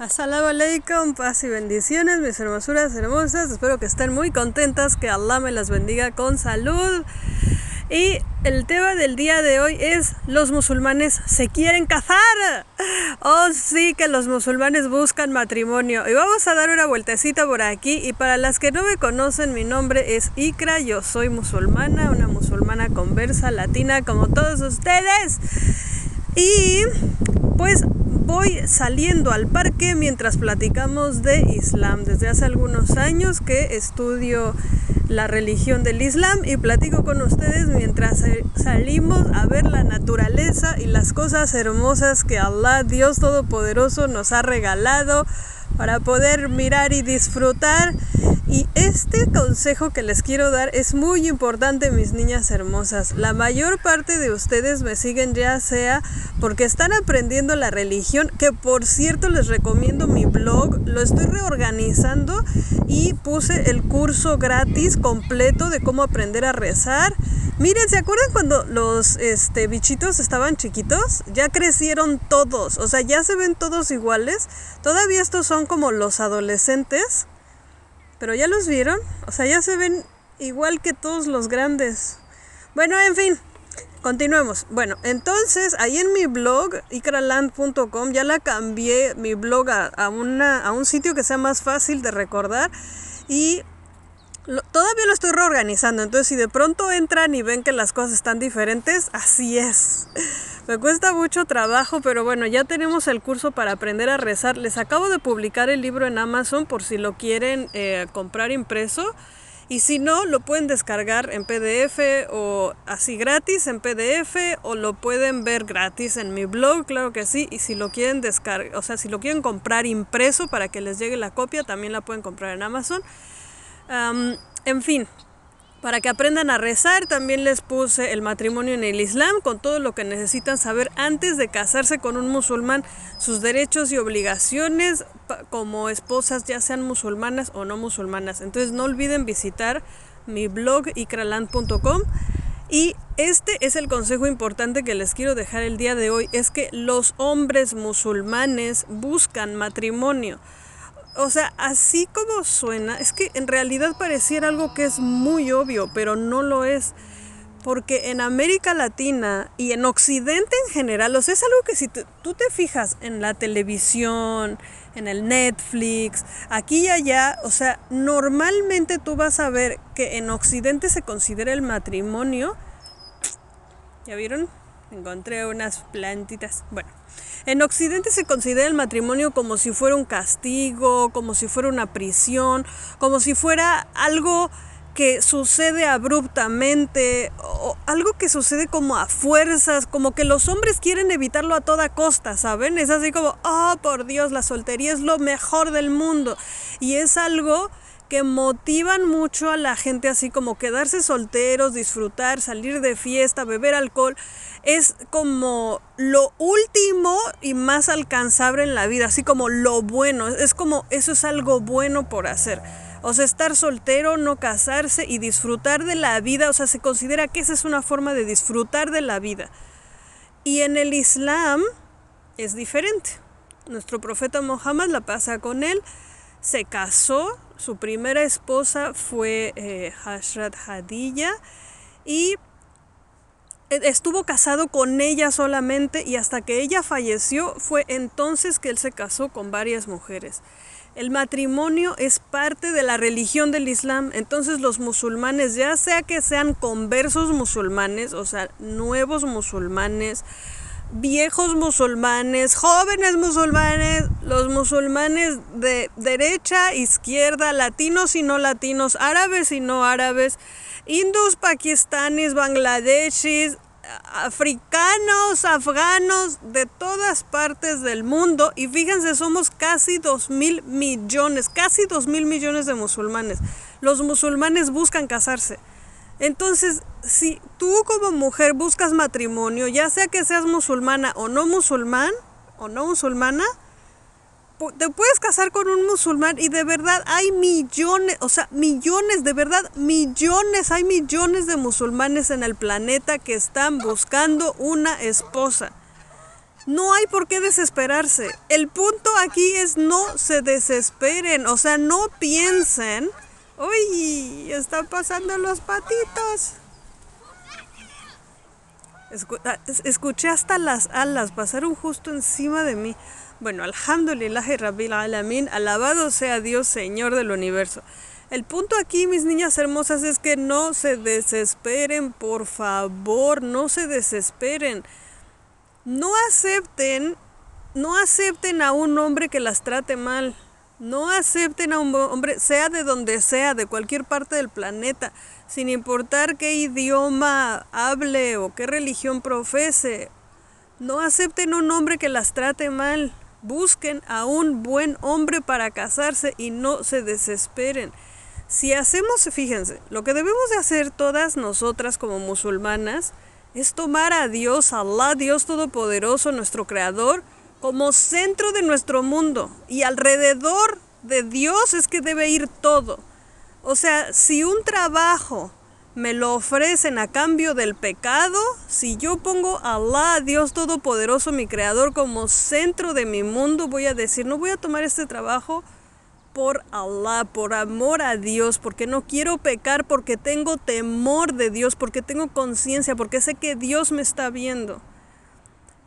Assalamu alaikum, paz y bendiciones, mis hermosuras hermosas. Espero que estén muy contentas, que Allah me las bendiga con salud. Y el tema del día de hoy es los musulmanes se quieren casar. Oh sí, que los musulmanes buscan matrimonio. Y vamos a dar una vueltecita por aquí. Y para las que no me conocen, mi nombre es Ikra. Yo soy musulmana, una musulmana conversa latina como todos ustedes. Y pues voy saliendo al parque mientras platicamos de Islam. Desde hace algunos años que estudio la religión del Islam y platico con ustedes mientras salimos a ver la naturaleza y las cosas hermosas que Allah, Dios Todopoderoso, nos ha regalado para poder mirar y disfrutar. Y este consejo que les quiero dar es muy importante, mis niñas hermosas. La mayor parte de ustedes me siguen ya sea porque están aprendiendo la religión, que por cierto les recomiendo mi blog, lo estoy reorganizando y puse el curso gratis completo de cómo aprender a rezar. Miren, ¿se acuerdan cuando los este, bichitos estaban chiquitos? Ya crecieron todos, o sea, ya se ven todos iguales. Todavía estos son como los adolescentes, pero ya los vieron, o sea, ya se ven igual que todos los grandes. Bueno, en fin, Continuemos. Bueno, entonces ahí en mi blog, ikraland.com, ya la cambié mi blog a, una, a un sitio que sea más fácil de recordar y todavía lo estoy reorganizando. Entonces, si de pronto entran y ven que las cosas están diferentes, así es. Me cuesta mucho trabajo, pero bueno, ya tenemos el curso para aprender a rezar. Les acabo de publicar el libro en Amazon por si lo quieren eh, comprar impreso. Y si no, lo pueden descargar en PDF o así gratis en PDF o lo pueden ver gratis en mi blog, claro que sí. Y si lo quieren descargar, o sea, si lo quieren comprar impreso para que les llegue la copia, también la pueden comprar en Amazon. en fin, para que aprendan a rezar, también les puse el matrimonio en el Islam con todo lo que necesitan saber antes de casarse con un musulmán, sus derechos y obligaciones como esposas, ya sean musulmanas o no musulmanas. Entonces no olviden visitar mi blog ikraland.com. Y este es el consejo importante que les quiero dejar el día de hoy, es que los hombres musulmanes buscan matrimonio o sea, así como suena, es que en realidad pareciera algo que es muy obvio, pero no lo es. Porque en América Latina y en Occidente en general, o sea, es algo que si tú te fijas en la televisión, en el Netflix, aquí y allá, o sea, normalmente tú vas a ver que en Occidente se considera el matrimonio. ¿Ya vieron? Encontré unas plantitas. Bueno, en Occidente se considera el matrimonio como si fuera un castigo, como si fuera una prisión, como si fuera algo que sucede abruptamente, o algo que sucede como a fuerzas, como que los hombres quieren evitarlo a toda costa, ¿saben? Es así como, oh, por Dios, la soltería es lo mejor del mundo. Y es algo que motivan mucho a la gente así como quedarse solteros, disfrutar, salir de fiesta, beber alcohol, es como lo último y más alcanzable en la vida, así como lo bueno, es como eso es algo bueno por hacer. O sea, estar soltero, no casarse y disfrutar de la vida, o sea, se considera que esa es una forma de disfrutar de la vida. Y en el Islam es diferente. Nuestro profeta Mohammed la pasa con él se casó, su primera esposa fue eh, Hashrat Hadilla y e, estuvo casado con ella solamente y hasta que ella falleció fue entonces que él se casó con varias mujeres. El matrimonio es parte de la religión del Islam, entonces los musulmanes, ya sea que sean conversos musulmanes, o sea, nuevos musulmanes, viejos musulmanes, jóvenes musulmanes, los musulmanes de derecha, izquierda, latinos y no latinos, árabes y no árabes, hindus, pakistaníes, bangladeshis, africanos, afganos, de todas partes del mundo. Y fíjense, somos casi dos mil millones, casi dos mil millones de musulmanes. Los musulmanes buscan casarse. Entonces, si tú como mujer buscas matrimonio, ya sea que seas musulmana o no musulmán, o no musulmana, te puedes casar con un musulmán y de verdad hay millones, o sea, millones, de verdad, millones, hay millones de musulmanes en el planeta que están buscando una esposa. No hay por qué desesperarse. El punto aquí es no se desesperen, o sea, no piensen, uy, están pasando los patitos. Ah, escuché hasta las alas, pasaron justo encima de mí. Bueno, alhamdulillah rabbil alamin, alabado sea Dios, Señor del universo. El punto aquí, mis niñas hermosas, es que no se desesperen, por favor, no se desesperen. No acepten, no acepten a un hombre que las trate mal. No acepten a un hombre, sea de donde sea, de cualquier parte del planeta, sin importar qué idioma hable o qué religión profese. No acepten a un hombre que las trate mal. Busquen a un buen hombre para casarse y no se desesperen. Si hacemos, fíjense, lo que debemos de hacer todas nosotras como musulmanas es tomar a Dios, Allah, Dios Todopoderoso, nuestro Creador, como centro de nuestro mundo. Y alrededor de Dios es que debe ir todo. O sea, si un trabajo me lo ofrecen a cambio del pecado, si yo pongo a Allah, Dios Todopoderoso, mi Creador, como centro de mi mundo, voy a decir, no voy a tomar este trabajo por Allah, por amor a Dios, porque no quiero pecar, porque tengo temor de Dios, porque tengo conciencia, porque sé que Dios me está viendo.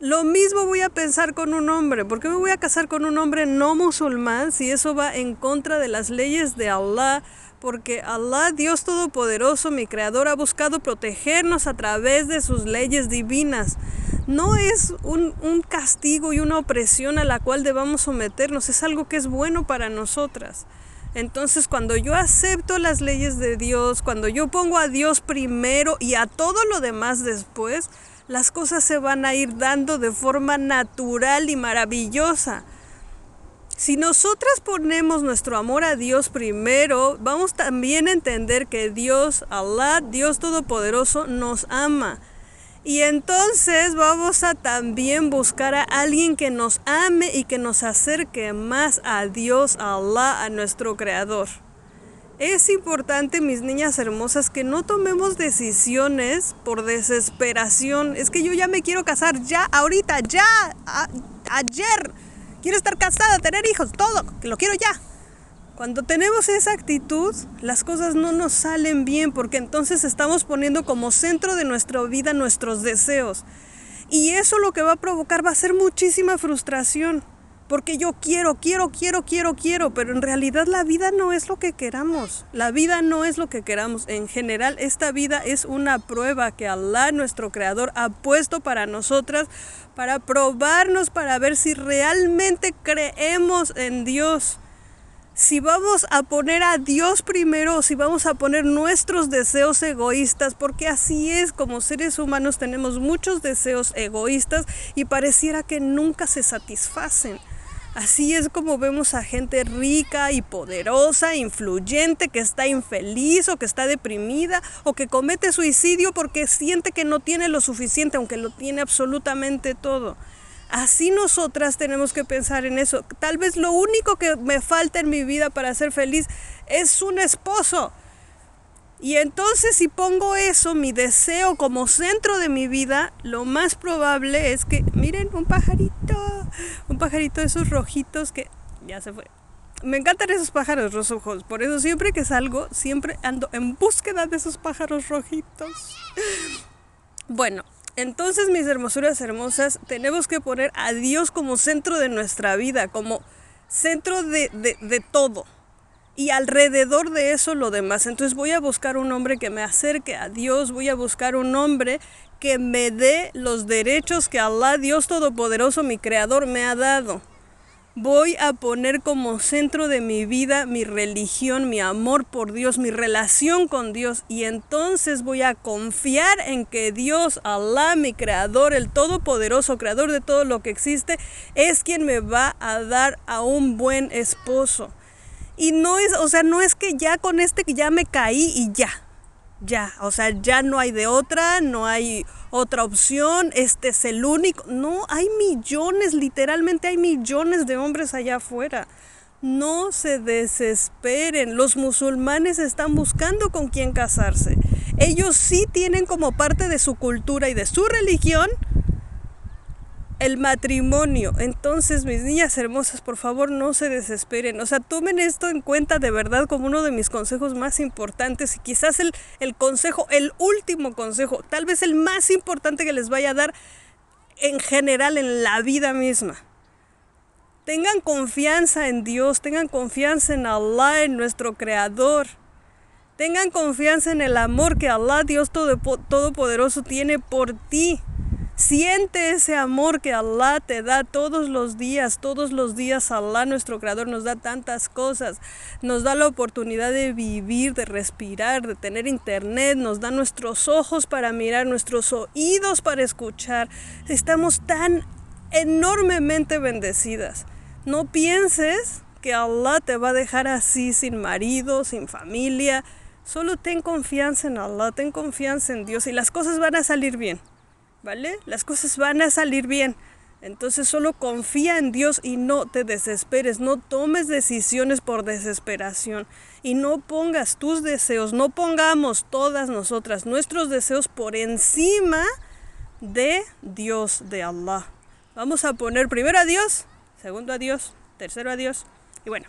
Lo mismo voy a pensar con un hombre. ¿Por qué me voy a casar con un hombre no musulmán si eso va en contra de las leyes de Allah? Porque Allah, Dios Todopoderoso, mi Creador, ha buscado protegernos a través de sus leyes divinas no es un, castigo y una opresión a la cual debamos someternos, es algo que es bueno para nosotras. Entonces cuando yo acepto las leyes de Dios, cuando yo pongo a Dios primero y a todo lo demás después, las cosas se van a ir dando de forma natural y maravillosa. Si nosotras ponemos nuestro amor a Dios primero, vamos también a entender que Dios, Allah, Dios Todopoderoso, nos ama. Y entonces vamos a también buscar a alguien que nos ame y que nos acerque más a Dios, Allah, a nuestro Creador. Es importante, mis niñas hermosas, que no tomemos decisiones por desesperación. Es que yo ya me quiero casar, ya, ahorita, ya, ayer. Quiero estar casada, tener hijos, todo, que lo quiero ya. Cuando tenemos esa actitud, las cosas no nos salen bien porque entonces estamos poniendo como centro de nuestra vida nuestros deseos. Y eso lo que va a provocar va a ser muchísima frustración. Porque yo quiero, quiero, quiero, quiero, quiero, pero en realidad la vida no es lo que queramos. La vida no es lo que queramos. En general, esta vida es una prueba que Allah, nuestro Creador, ha puesto para nosotras, para probarnos, para ver si realmente creemos en Dios si vamos a poner a Dios primero si vamos a poner nuestros deseos egoístas, porque así es, como seres humanos tenemos muchos deseos egoístas y pareciera que nunca se satisfacen. Así es como vemos a gente rica y poderosa, influyente, que está infeliz o que está deprimida o que comete suicidio porque siente que no tiene lo suficiente, aunque lo tiene absolutamente todo. Así nosotras tenemos que pensar en eso. Tal vez lo único que me falta en mi vida para ser feliz es un esposo. Y entonces si pongo eso, mi deseo como centro de mi vida, lo más probable es que, miren, un pajarito, un pajarito de esos rojitos que ya se fue. Me encantan esos pájaros rojos, por eso siempre que salgo, siempre ando en búsqueda de esos pájaros rojitos. Bueno, entonces, mis hermosuras hermosas, tenemos que poner a Dios como centro de nuestra vida, como centro de, de, todo. Y alrededor de eso lo demás. Entonces voy a buscar un hombre que me acerque a Dios, voy a buscar un hombre que me dé los derechos que Allah, Dios Todopoderoso, mi Creador, me ha dado. Voy a poner como centro de mi vida mi religión, mi amor por Dios, mi relación con Dios. Y entonces voy a confiar en que Dios, Allah, mi creador, el todopoderoso creador de todo lo que existe, es quien me va a dar a un buen esposo. Y no es, o sea, no es que ya con este ya me caí y ya. Ya, o sea, ya no hay de otra, no hay otra opción, este es el único. No, hay millones, literalmente hay millones de hombres allá afuera. No se desesperen, los musulmanes están buscando con quién casarse. Ellos sí tienen como parte de su cultura y de su religión el matrimonio. Entonces, mis niñas hermosas, por favor, no se desesperen. O sea, tomen esto en cuenta de verdad como uno de mis consejos más importantes y quizás el, el consejo, el último consejo, tal vez el más importante que les vaya a dar en general en la vida misma. Tengan confianza en Dios, tengan confianza en Allah, en nuestro Creador. Tengan confianza en el amor que Allah, Dios Todopoderoso, tiene por ti. Siente ese amor que Allah te da todos los días, todos los días Allah, nuestro Creador, nos da tantas cosas. Nos da la oportunidad de vivir, de respirar, de tener internet, nos da nuestros ojos para mirar, nuestros oídos para escuchar. Estamos tan enormemente bendecidas. No pienses que Allah te va a dejar así sin marido, sin familia. Solo ten confianza en Allah, ten confianza en Dios y las cosas van a salir bien. ¿Vale? Las cosas van a salir bien. Entonces solo confía en Dios y no te desesperes, no tomes decisiones por desesperación y no pongas tus deseos, no pongamos todas nosotras nuestros deseos por encima de Dios, de Allah. Vamos a poner primero a Dios, segundo a Dios, tercero a Dios. Y bueno,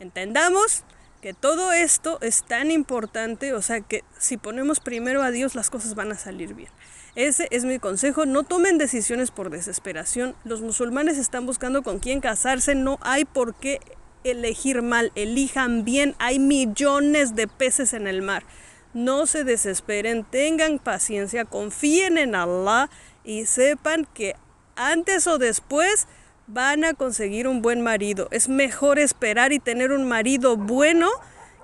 entendamos que todo esto es tan importante, o sea que si ponemos primero a Dios las cosas van a salir bien. Ese es mi consejo, no tomen decisiones por desesperación. Los musulmanes están buscando con quién casarse, no hay por qué elegir mal, elijan bien, hay millones de peces en el mar. No se desesperen, tengan paciencia, confíen en Allah y sepan que antes o después van a conseguir un buen marido. Es mejor esperar y tener un marido bueno,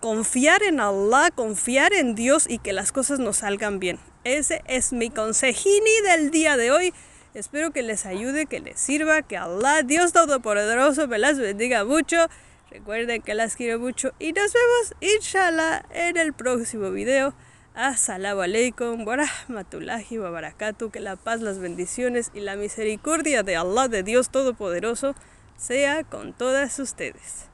confiar en Allah, confiar en Dios y que las cosas nos salgan bien. Ese es mi consejini del día de hoy. Espero que les ayude, que les sirva, que Allah, Dios Todopoderoso, me las bendiga mucho. Recuerden que las quiero mucho y nos vemos, inshallah, en el próximo video. Assalamu alaikum wa rahmatullahi wa barakatuh. Que la paz, las bendiciones y la misericordia de Allah, de Dios Todopoderoso, sea con todas ustedes.